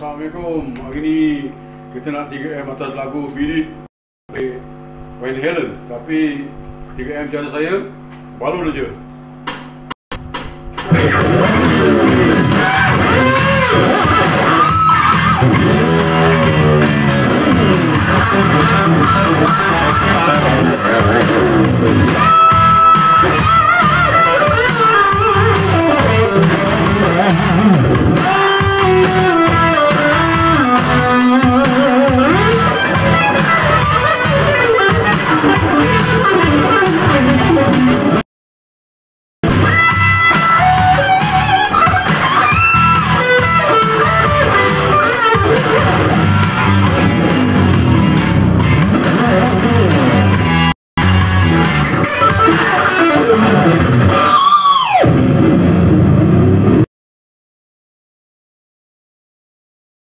Assalamualaikum. Hari ni kita nak 3M atas lagu Bidit dari Van Halen. Tapi 3M cara saya, balon je. Thank.